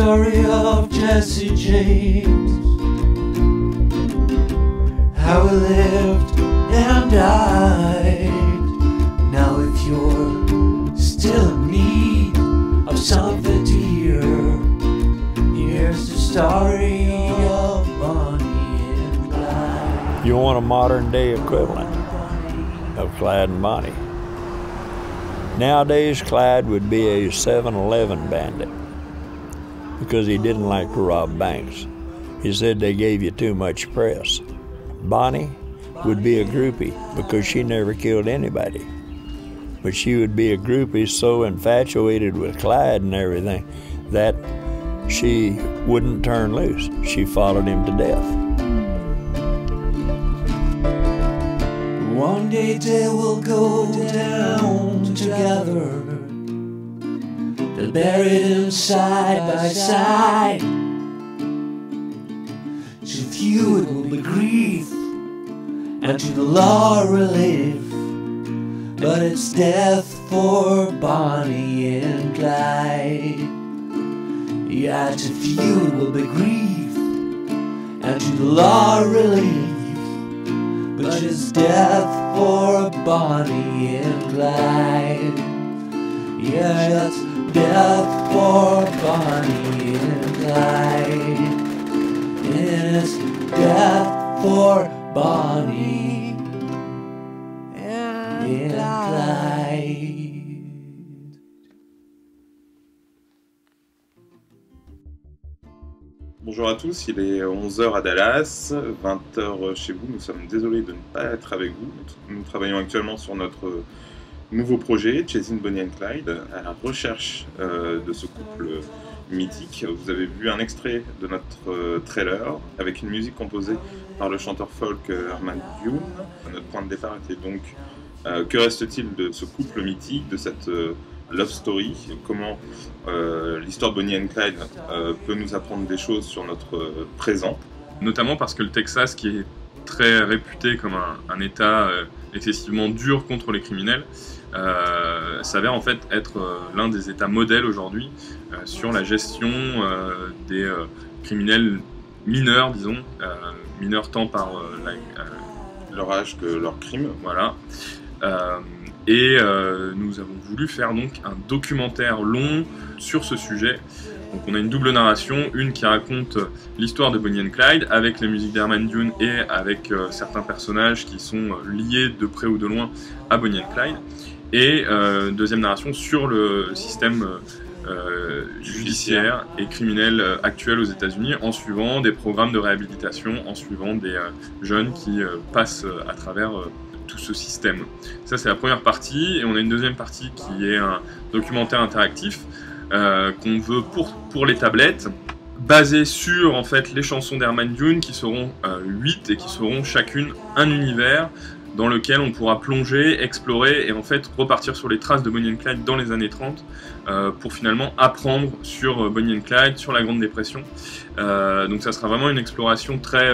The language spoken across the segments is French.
story of Jesse James. How he lived and died. Now, if you're still in need of something to hear, here's the story of Bonnie and Clyde. You want a modern day equivalent of Clyde and Bonnie. Nowadays, Clyde would be a 7 Eleven bandit because he didn't like to rob banks. He said they gave you too much press. Bonnie would be a groupie because she never killed anybody. But she would be a groupie so infatuated with Clyde and everything that she wouldn't turn loose. She followed him to death. One day they will go down together. They'll bury them side by side. To few it will be grief, and to the law relief. But it's death for Bonnie and Clyde. Yeah, to few it will be grief, and to the law relief. But it's death for Bonnie and Clyde. It's death for Bonnie and Clyde. And it's death for Bonnie and Clyde. Bonjour à tous, il est 11h à Dallas, 20h chez vous. Nous sommes désolés de ne pas être avec vous. Nous travaillons actuellement sur notre nouveau projet, Chasing Bonnie and Clyde, à la recherche euh, de ce couple mythique. Vous avez vu un extrait de notre euh, trailer avec une musique composée par le chanteur folk euh, Herman Dune. Notre point de départ était donc que reste-t-il de ce couple mythique, de cette love story? Comment l'histoire Bonnie and Clyde peut nous apprendre des choses sur notre présent? Notamment parce que le Texas, qui est très réputé comme un, État excessivement dur contre les criminels, euh, s'avère en fait être euh, l'un des États modèles aujourd'hui euh, sur la gestion euh, des criminels mineurs, disons, mineurs tant par la, Leur âge que leur crime voilà. Et nous avons voulu faire donc un documentaire long sur ce sujet. Donc on a une double narration, une qui raconte l'histoire de Bonnie and Clyde avec les musiques d'Herman Dune et avec euh, certains personnages qui sont liés de près ou de loin à Bonnie and Clyde. Et euh, deuxième narration sur le système euh, judiciaire et criminel euh, actuel aux États-Unis en suivant des programmes de réhabilitation, en suivant des euh, jeunes qui euh, passent euh, à travers euh, tout ce système. Ça, c'est la première partie. Et on a une deuxième partie qui est un documentaire interactif euh, qu'on veut pour, pour les tablettes, basé sur en fait les chansons d'Herman Dune qui seront euh, 8 et qui seront chacune un univers dans lequel on pourra plonger, explorer et en fait repartir sur les traces de Bonnie and Clyde dans les années 30 euh, pour finalement apprendre sur euh, Bonnie and Clyde, sur la Grande Dépression. Euh, donc ça sera vraiment une exploration très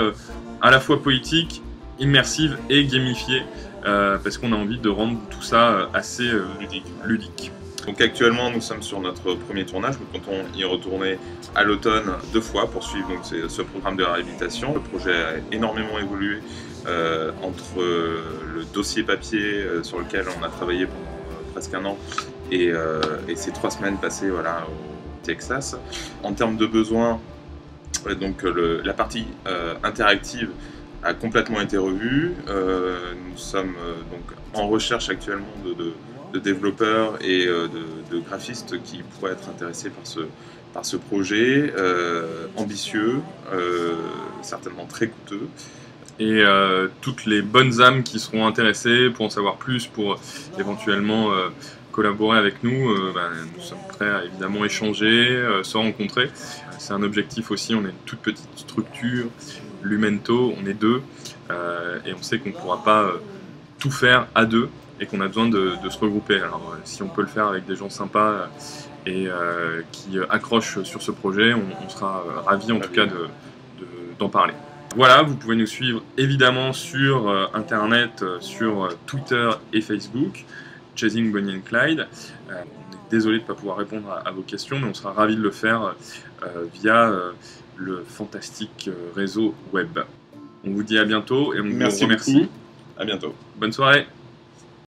à la fois poétique, immersive et gamifiée parce qu'on a envie de rendre tout ça assez ludique. Donc actuellement, nous sommes sur notre premier tournage. Nous comptons y retourner à l'automne deux fois pour suivre donc, ce programme de réhabilitation. Le projet a énormément évolué euh, entre euh, le dossier papier euh, sur lequel on a travaillé pendant presque un an et, ces trois semaines passées voilà, au Texas. En termes de besoins, donc la partie interactive a complètement été revue. Nous sommes donc en recherche actuellement de- de développeurs et euh, de, graphistes qui pourraient être intéressés par ce, par ce projet euh, ambitieux, euh, certainement très coûteux. et toutes les bonnes âmes qui seront intéressées pour en savoir plus, pour éventuellement collaborer avec nous, ben, nous sommes prêts à évidemment échanger, se rencontrer. C'est un objectif aussi, on est une toute petite structure, l'Umento, on est deux, et on sait qu'on ne pourra pas tout faire à deux, et qu'on a besoin de, de se regrouper. Alors euh, si on peut le faire avec des gens sympas euh, et euh, qui accrochent sur ce projet, on, on sera ravis en tout cas de- de- d'en parler. Voilà, vous pouvez nous suivre évidemment sur euh, Internet, sur Twitter et Facebook, Chasing Bonnie and Clyde. On est désolé de ne pas pouvoir répondre à, à, vos questions, mais on sera ravis de le faire via le fantastique réseau web. On vous dit à bientôt et on Merci vous remercie. Beaucoup. À bientôt. Bonne soirée.